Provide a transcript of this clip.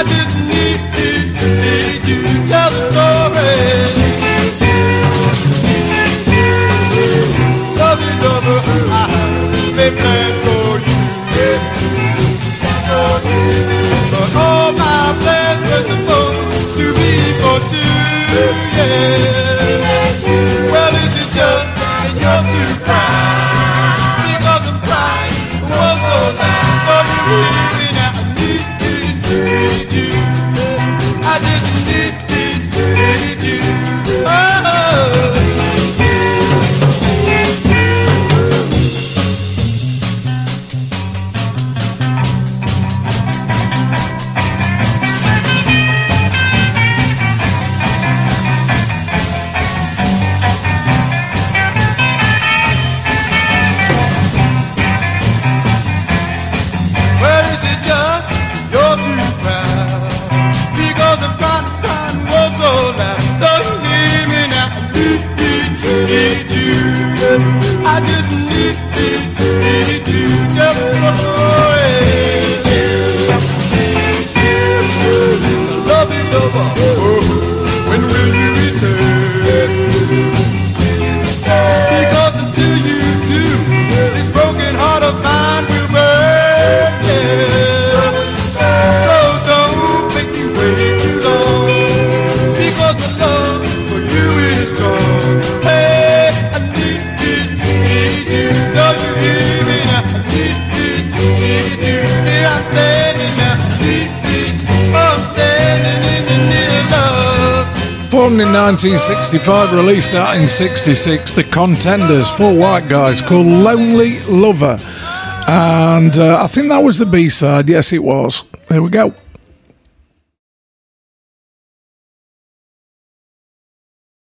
I didn't Oh. formed in 1965, released in 1966, The Contenders, four white guys called Lovely Lover. And uh, I think that was the B side. Yes, it was. There we go.